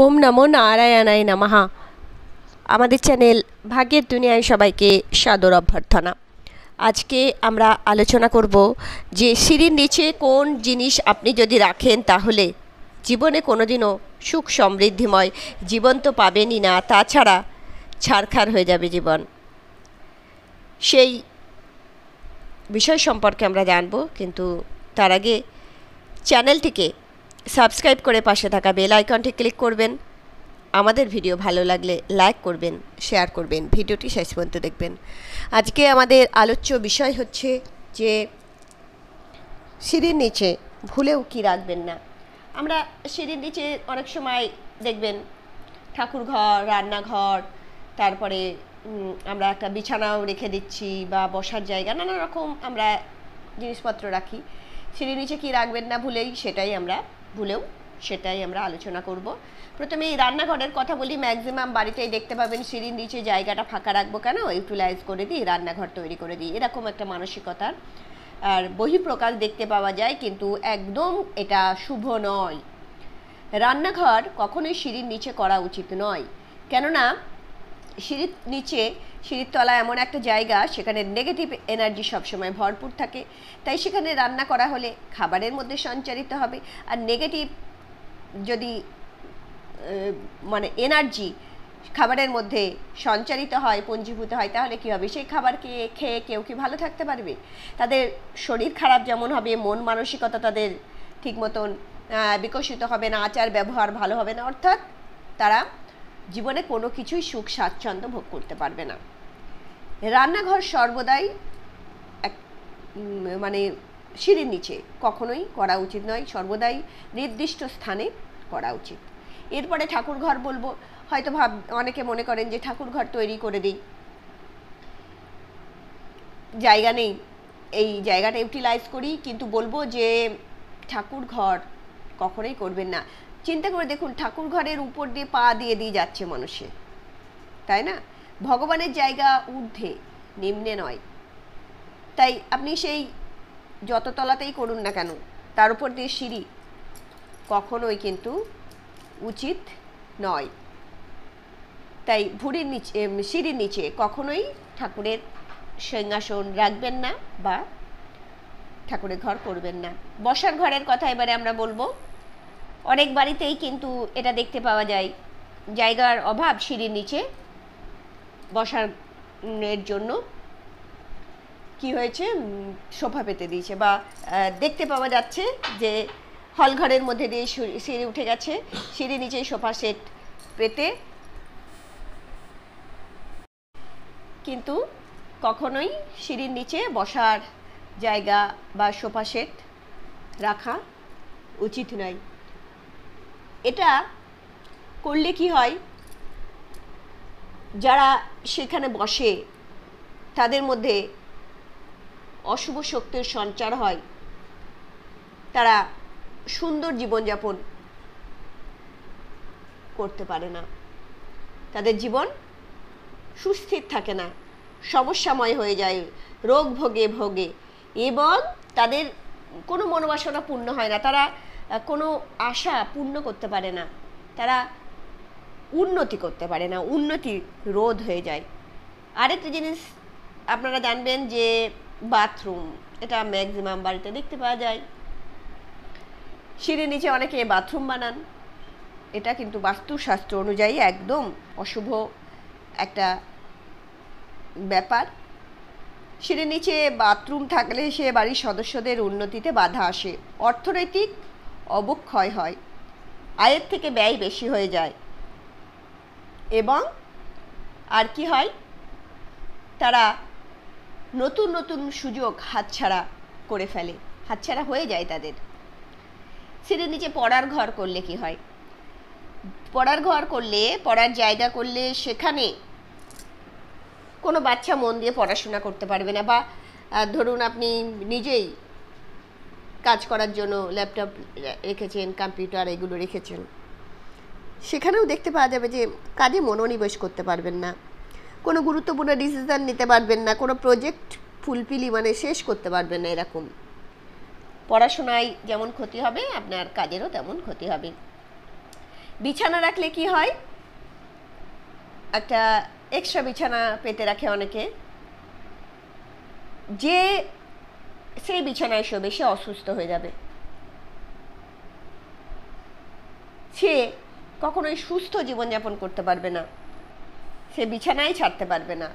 ওম নমো নারায়ণায় নমঃ। আমাদের চ্যানেল ভাগ্যের দুনিয়ায় সবাইকে সাদর অভ্যর্থনা। আজকে আমরা আলোচনা করব যে সিঁড়ির নিচে কোন জিনিস আপনি যদি রাখেন তাহলে জীবনে কোনোদিনও সুখ সমৃদ্ধিময় জীবন তো পাবেনই না, তাছাড়া ছাড়খার হয়ে যাবে জীবন। সেই বিষয় সম্পর্কে আমরা জানব, কিন্তু তার আগে চ্যানেলটিকে সাবস্ক্রাইব করে পাশে থাকা বেল আইকনটি ক্লিক করবেন। আমাদের ভিডিও ভালো লাগলে লাইক করবেন, শেয়ার করবেন, ভিডিওটি শেষ পর্যন্ত দেখবেন। আজকে আমাদের আলোচ্য বিষয় হচ্ছে যে সিঁড়ির নিচে ভুলেও কি রাখবেন না। আমরা সিঁড়ির নিচে অনেক সময় দেখবেন ঠাকুর ঘর, রান্নাঘর, তারপরে আমরা একটা বিছানাও রেখে দিচ্ছি বা বসার জায়গা, নানা রকম আমরা জিনিসপত্র রাখি। সিঁড়ির নিচে কি রাখবেন না ভুলেই সেটাই আমরা ভুলেও সেটাই আমরা আলোচনা করব। প্রথমে এই রান্নাঘরের কথা বলি ম্যাক্সিমাম বাড়িতেই দেখতে পাবেন সিঁড়ির নিচে জায়গাটা ফাঁকা রাখব কেন? ইউটিলাইজ করে দিই, রান্নাঘর তৈরি করে দিই, এরকম একটা মানসিকতার। আর বহিঃপ্রকাশ দেখতে পাওয়া যায়, কিন্তু একদম এটা শুভ নয়। রান্নাঘর কখনোই সিঁড়ির নিচে করা উচিত নয়। কেননা সিঁড়ির নিচে, সিঁড়ির তলা এমন একটা জায়গা, সেখানে নেগেটিভ এনার্জি সবসময় ভরপুর থাকে। তাই সেখানে রান্না করা হলে খাবারের মধ্যে সঞ্চারিত হবে। আর নেগেটিভ যদি মানে এনার্জি খাবারের মধ্যে সঞ্চারিত হয়, পঞ্জীভূত হয়, তাহলে কী হবে? সেই খাবার খেয়ে খেয়ে কেউ কি ভালো থাকতে পারবে? তাদের শরীর খারাপ যেমন হবে, মন মানসিকতা তাদের ঠিক মতন বিকশিত হবে না আচার ব্যবহার ভালো হবে না। অর্থাৎ তারা জীবনে কোনো কিছুই সুখ, স্বাচ্ছন্দ্য ভোগ করতে পারবে না। রান্নাঘর সর্বদাই এক মানে সিঁড়ির নিচে। কখনোই করা উচিত নয়, সর্বদাই নির্দিষ্ট স্থানে করা উচিত। এরপরে ঠাকুর ঘর বলব, হয়তো ভাব, অনেকে মনে করেন যে ঠাকুর ঘর তৈরি করে দিই। জায়গা নেই, এই জায়গাটা ইউটিলাইজ করি, কিন্তু বলব যে ঠাকুর ঘর কখনোই করবেন না। চিন্তা করে দেখুন, ঠাকুর ঘরের উপর দিয়ে পা দিয়ে দিয়ে যাচ্ছে মানুষে। তাই না? ভগবানের জায়গা ঊর্ধ্বে, নিম্নে নয়। তাই আপনি সেই যত তলাতেই করুন না কেন, তার উপর দিয়ে সিঁড়ি কখনোই কিন্তু উচিত নয়। তাই ভুড়ির নিচে সিঁড়ির নিচে কখনোই ঠাকুরের সিংহাসন রাখবেন না বা ঠাকুরের ঘর করবেন না। বসার ঘরের কথা এবারে আমরা বলব অনেক বাড়িতেই কিন্তু এটা দেখতে পাওয়া যায়। জায়গার অভাব সিঁড়ির নিচে বসার এর জন্য। কি হয়েছে? সোফা পেতে দিয়েছে বা দেখতে পাওয়া যাচ্ছে যে হল ঘরের মধ্যে দিয়ে সিঁড়ি উঠে গেছে। সিঁড়ি নিচে সোফা সেট পেতে কিন্তু কখনোই সিঁড়ির নিচে বসার জায়গা বা সোফা সেট রাখা উচিত নয়। এটা করলে কি হয়? যারা সেখানে বসে তাদের মধ্যে অশুভ শক্তির সঞ্চার হয়। তারা সুন্দর জীবনযাপন করতে পারে না। তাদের জীবন সুস্থির থাকে না। সমস্যাময় হয়ে যায়, রোগ ভোগে ভোগে এবং তাদের কোনো মনোবাসনা পূর্ণ হয় না। তারা কোনো আশা পূর্ণ করতে পারে না। তারা উন্নতি করতে পারে না, উন্নতি রোধ হয়ে যায়। আরেকটা জিনিস আপনারা জানবেন যে বাথরুম, এটা ম্যাক্সিমাম বাড়িতে দেখতে পাওয়া যায়। সিঁড়ির নিচে অনেকে বাথরুম বানান। এটা কিন্তু বাস্তুশাস্ত্র অনুযায়ী একদম অশুভ একটা ব্যাপার। সিঁড়ির নিচে বাথরুম থাকলে সে বাড়ির সদস্যদের উন্নতিতে বাধা আসে। অর্থনৈতিক অবক্ষয় হয়, আয়ের থেকে ব্যয় বেশি হয়ে যায় এবং আর কি হয়? তারা নতুন নতুন সুযোগ হাতছাড়া করে ফেলে, হাতছাড়া হয়ে যায় তাদের। সিঁড়ির নিচে পড়ার ঘর করলে কি হয়? পড়ার ঘর করলে, পড়ার জায়গা করলে সেখানে কোনো বাচ্চা মন দিয়ে পড়াশোনা করতে পারবে না বা ধরুন আপনি নিজেই কাজ করার জন্য ল্যাপটপ রেখেছেন, কম্পিউটার এগুলো রেখেছেন। সেখানেও দেখতে পাওয়া যাবে যে কাজে মনোনিবেশ করতে পারবেন না। কোনো গুরুত্বপূর্ণ ডিসিশান নিতে পারবেন না, কোনো প্রজেক্ট ফুলফিলি মানে শেষ করতে পারবেন না এরকম। পড়াশোনায় যেমন ক্ষতি হবে, আপনার কাজেরও তেমন ক্ষতি হবে। বিছানা রাখলে কি হয়? একটা এক্সট্রা বিছানা পেতে রাখে অনেকে। যে সেই বিছানায় শোবে সে অসুস্থ হয়ে যাবে। সে কখনোই সুস্থ জীবনযাপন করতে পারবে না। সে বিছানায় ছাড়তে পারবে না।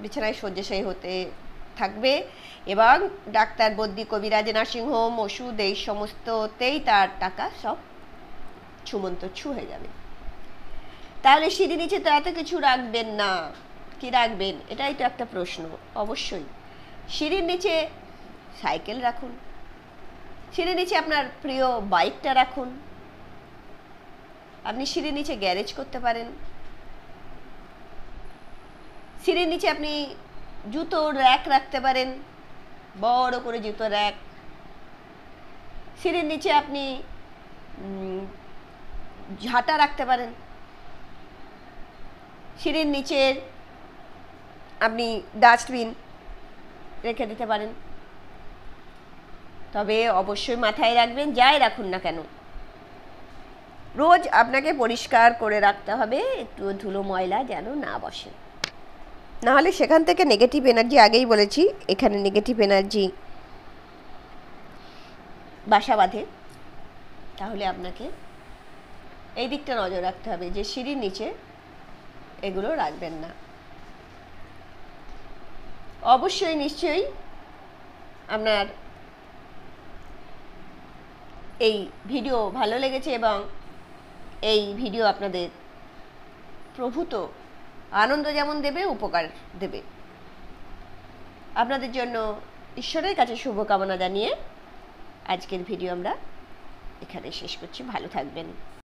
বিছানায় শয্যাশায়ী হতে থাকবে এবং ডাক্তার বদ্যি কবিরাজ নার্সিংহোম ওষুধ এই সমস্ততেই তার টাকা সব ছুমন্ত ছু হয়ে যাবে। তাহলে সিঁড়ি নিচে তো এত কিছু রাখবেন না। কি রাখবেন? এটাই তো একটা প্রশ্ন, অবশ্যই। সিঁড়ির নিচে সাইকেল রাখুন। সিঁড়ির নিচে আপনার প্রিয় বাইকটা রাখুন। আপনি সিঁড়ির নিচে গ্যারেজ করতে পারেন। সিঁড়ির নিচে আপনি জুতোর র্যাক রাখতে পারেন। বড় করে জুতো র্যাক। সিঁড়ির নিচে আপনি ঝাঁটা রাখতে পারেন। সিঁড়ির নিচে আপনি ডাস্টবিন রেখে দিতে পারেন। তবে অবশ্যই মাথায় রাখবেন যাই রাখুন না কেন। রোজ আপনাকে পরিষ্কার করে রাখতে হবে একটু ধুলো ময়লা যেন না বসে। নাহলে সেখান থেকে নেগেটিভ এনার্জি আগেই বলেছি এখানে নেগেটিভ এনার্জি বাসা বাঁধে। তাহলে আপনাকে এই দিকটা নজর রাখতে হবে যে সিঁড়ির নিচে এগুলো রাখবেন না। অবশ্যই নিশ্চয়ই আপনার এই ভিডিও ভালো লেগেছে এবং এই ভিডিও আপনাদের প্রভূত আনন্দ যেমন দেবে, উপকার দেবে। আপনাদের জন্য ঈশ্বরের কাছে শুভকামনা জানিয়ে আজকের ভিডিও আমরা এখানে শেষ করছি। ভালো থাকবেন।